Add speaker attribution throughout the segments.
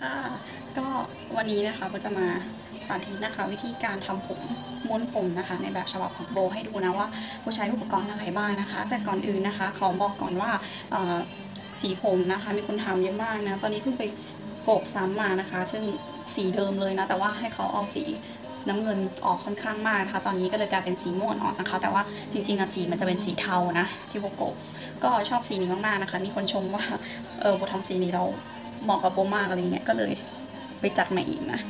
Speaker 1: ค่ะ ก็วันนี้นะคะโบจะมาสาธิตนะคะ วิธีการทำผมม้วนผมนะคะ ในแบบฉบับของโบให้ดูนะว่าโบใช้อุปกรณ์อะไรบ้างนะคะ แต่ก่อนอื่นนะคะ ขอบอกก่อนว่าสีผมนะคะ มีคนทำเยอะมากนะ ตอนนี้เพิ่งไปโกกซ้ำมานะคะ ซึ่งสีเดิมเลยนะ แต่ว่าให้เขาเอาสีน้ำเงินออกค่อนข้างมากนะคะ ตอนนี้ก็เลยกลายเป็นสีม่วงอ่อนนะคะ แต่ว่าจริงๆอะสีมันจะเป็นสีเทานะ ที่โบโกกก็ชอบสีนี้มากๆนะคะ มีคนชมว่าเออโบทำสีนี้เรา เหมาะกับโบมากอะไรเงี้ยก็เลยไปจัดใหม่อีกนะ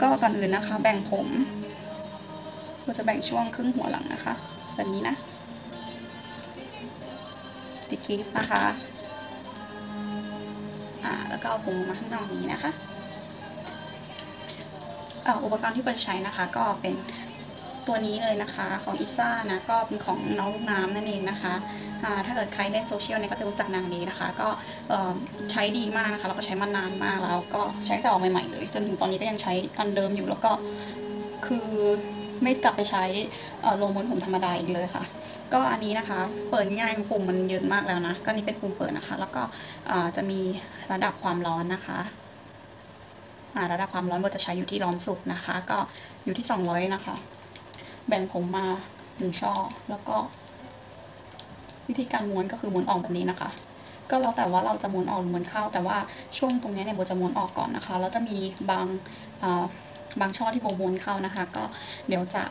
Speaker 1: ก็ก่อนอื่นนะคะ แบ่งผมก็จะแบ่งช่วงครึ่งหัวหลังนะคะ แบบนี้นะติดคลิปนะคะอ่าแล้วก็เอาผมมาข้างนอกนี้นะคะอ่ออุปกรณ์ที่เราจะใช้นะคะ ก็เป็น ตัวนี้เลยนะคะของอิซ่านะก็เป็นของน้องลูกน้ำนั่นเองนะคะถ้าเกิดใครเล่นโซเชียลเนี่ยก็จะรู้จักนางนี้นะคะ ก็ใช้ดีมากนะคะแล้วก็ใช้มานานมากแล้วก็ใช้แต่ออกใหม่ๆเลยจนถึงตอนนี้ก็ยังใช้อันเดิมอยู่แล้วก็คือไม่กลับไปใช้เอ่อโลมนผมธรรมดาอีกเลยค่ะ ก็อันนี้นะคะ เปิดง่ายปุ่มมันเยอะมากแล้วนะ ก็นี่เป็นปุ่มเปิดนะคะ แล้วก็จะมีระดับความร้อนนะคะระดับความร้อนเราจะใช้อยู่ที่ร้อนสุดนะคะ ก็อยู่ที่ 200 นะคะ แบ่งผมมาหนึ่งช่อ แล้วก็ วิธีการม้วนก็คือม้วนออกแบบนี้นะคะ ก็แล้วแต่ว่าเราจะม้วนออกหรือม้วนเข้า แต่ว่าช่วงตรงนี้เนี่ยโบจะม้วนออกก่อนนะคะแล้วจะมีบางบางช่อที่โบม้วนเข้านะคะ ก็เดี๋ยวจะ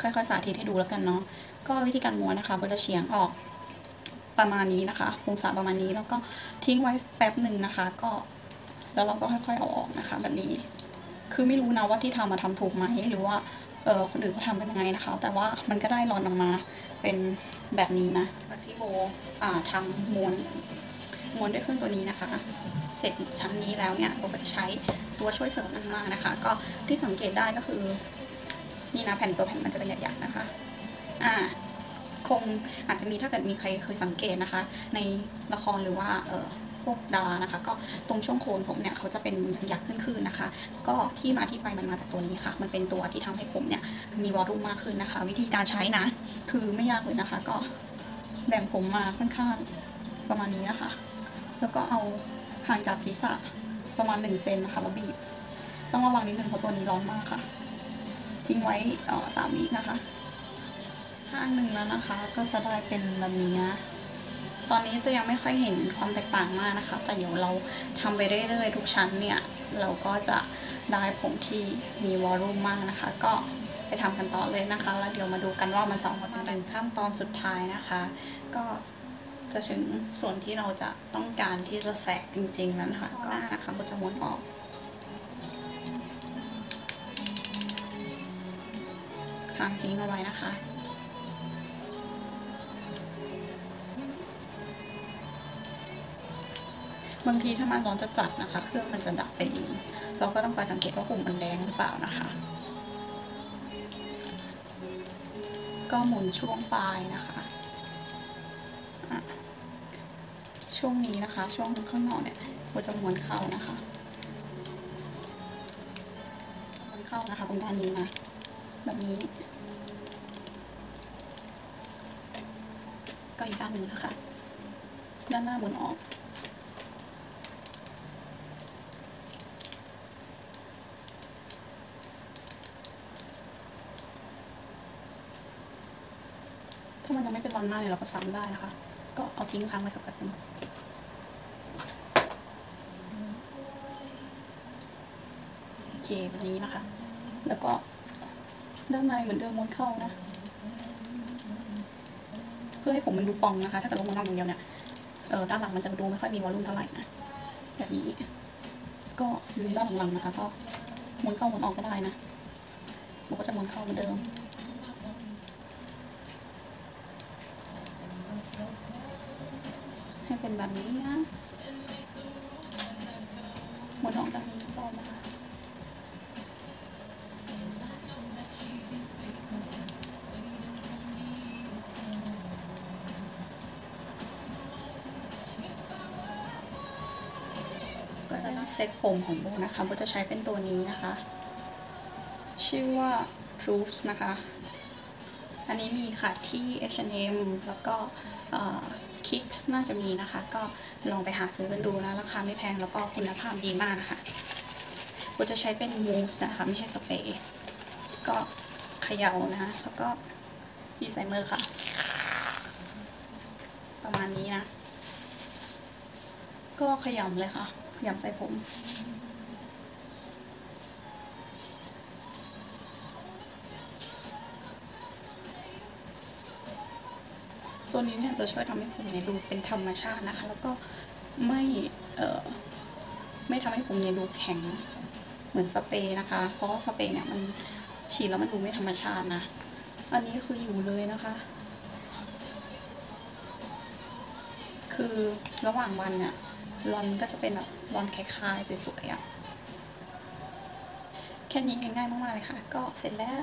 Speaker 1: ค่อยๆสาธิตให้ดูแล้วกันเนาะก็วิธีการม้วนนะคะโบจะเฉียงออกประมาณนี้นะคะองศาประมาณนี้แล้วก็ทิ้งไว้แป๊บหนึ่งนะคะ ก็แล้วเราก็ค่อยๆเอาออกนะคะ แบบนี้ คือไม่รู้นะว่าที่ทำมาทำถูกไหมหรือว่า เออคนอื่นเขาทำกันยังไงนะคะ แต่ว่ามันก็ได้รอนออกมาเป็นแบบนี้นะจากที่โบอ่าทำม้วนม้วนด้วยเครื่องตัวนี้นะคะ เสร็จชั้นนี้แล้วเนี่ยโบก็จะใช้ตัวช่วยเสริมมากๆนะคะ ก็ที่สังเกตได้ก็คือนี่นะแผ่นตัวแผ่นมันจะเป็นหยักๆนะคะ อ่าคงอาจจะมีถ้าเกิดมีใครเคยสังเกตนะคะ ในละครหรือว่าเออ พวกดารานะคะ ก็ตรงช่วงโคนผมเนี่ยเขาจะเป็นหยักๆขึ้นๆนะคะ ก็ที่มาที่ไปมันมาจากตัวนี้ค่ะ มันเป็นตัวที่ทำให้ผมเนี่ยมีวอลลุ่มมากขึ้นนะคะ วิธีการใช้นะ คือไม่ยากเลยนะคะ ก็แบ่งผมมาค่อนข้างประมาณนี้นะคะ แล้วก็เอาห่างจากศีรษะประมาณหนึ่งเซนนะคะแล้วบีบ ต้องระวังนิดนึงเพราะตัวนี้ร้อนมากค่ะ ทิ้งไว้สามวินะคะ ข้างหนึ่งแล้วนะคะ ก็จะได้เป็นแบบนี้นะ ตอนนี้จะยังไม่ค่อยเห็นความแตกต่างมากนะคะ แต่เดี๋ยวเราทำไปเรื่อยๆ ทุกชั้นเนี่ย เราก็จะได้ผมที่มีวอลลุ่มมากนะคะ ก็ไปทำกันต่อเลยนะคะ แล้วเดี๋ยวมาดูกันว่ามันจะออกมาเป็นขั้นตอนสุดท้ายนะคะ ก็จะถึงส่วนที่เราจะต้องการที่จะแสกจริงๆแล้วนะคะก็นะคะก็จะม้วนออกค้างทิ้งเอาไว้นะคะ บางทีถ้ามันร้อนจะจัดนะคะ เครื่องมันจะดับไปเอง เราก็ต้องคอยสังเกตว่าปุ่มมันแดงหรือเปล่านะคะ ก็หมุนช่วงปลายนะคะะช่วงนี้นะคะ ช่วงข้างนอกเนี่ยเราจะม้วนเข้านะคะม้วนเข้านะคะตรงด้านนี้นะแบบนี้ ก็อีกด้านหนึ่งนะคะ ด้านหน้าหมุนออก ถ้ามันยังไม่เป็นรอนหน้าเนี่ยเราก็ซ้ำได้นะคะ ก็เอาทิ้งค้างไว้สักแป๊บนึงโอเคแบบนี้นะคะ แล้วก็ด้านในเหมือนเดิมม้วนเข้านะ เพื่อให้ผมมันดูปองนะคะ ถ้าเกิดลงมางอย่างเดียวเนี่ยเออด้านหลังมันจะดูไม่ค่อยมีวอลลุ่มเท่าไหร่นะแบบนี้ ก็ดูด้านหลังๆนะคะ ก็ม้วนเข้าม้วนออกก็ได้นะมันก็จะม้วนเข้าเหมือนเดิม ให้ เป็นแบบนี้นะหมดออกแบบนี้ต่อนะคะก็จะเซ็ตผมของโบนะคะโบจะใช้เป็นตัวนี้นะคะ ชื่อว่า Proofs นะคะ อันนี้มีค่ะที่ H&M แล้วก็ คิกน่าจะมีนะคะ ก็ลองไปหาซื้อกันดูนะราคาไม่แพงแล้วก็คุณภาพดีมากนะคะกูจะใช้เป็นมูสนะคะ ไม่ใช่สเปรย์ก็เขย่านะ แล้วก็หยิบใส่มือค่ะ ประมาณนี้นะ ก็ขยำเลยค่ะขยำใส่ผม ตัวนี้เนี่ยจะช่วยทำให้ผมเนี่ยดูเป็นธรรมชาตินะคะ แล้วก็ไม่เอ่อไม่ทำให้ผมเนี่ยดูแข็งเหมือนสเปรย์นะคะ เพราะสเปรย์เนี่ยมันฉีดแล้วมันดูไม่ธรรมชาตินะ อันนี้คืออยู่เลยนะคะ คือระหว่างวันเนี่ยรอนก็จะเป็นแบบรอนคล้ายๆสวยๆอะ่ะแค่นี้ง่ายๆมากๆเลยค่ะ ก็เสร็จแล้ว